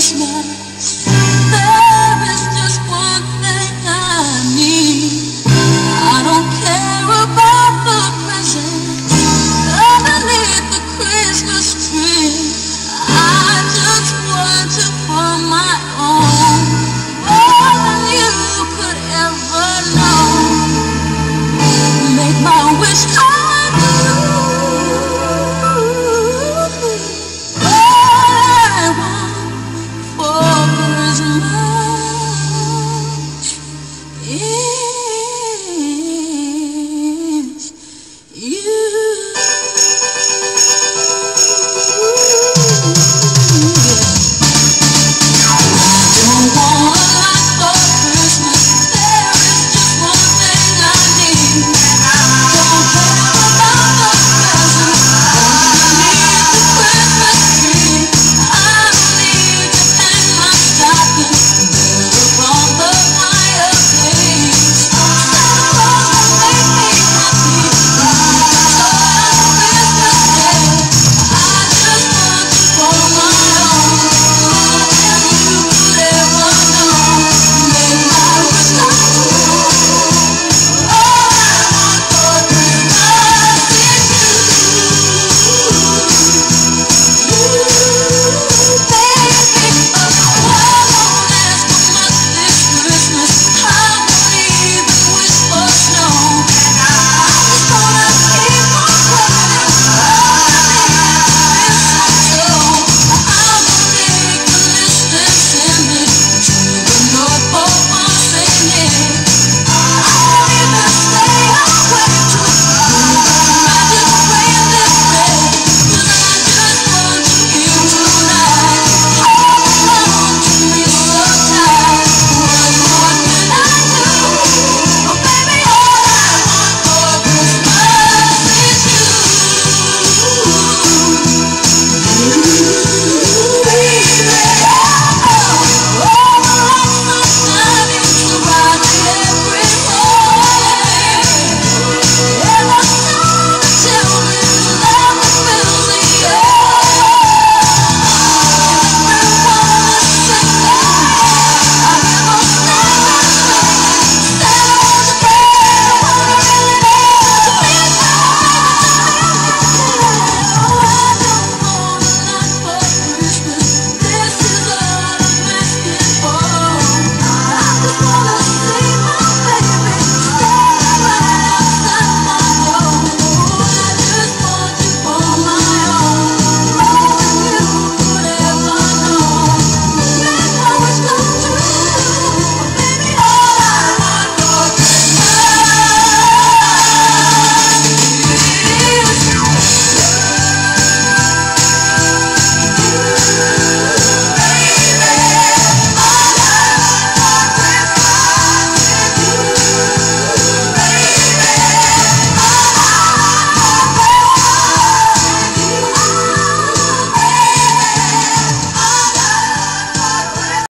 Krishna you.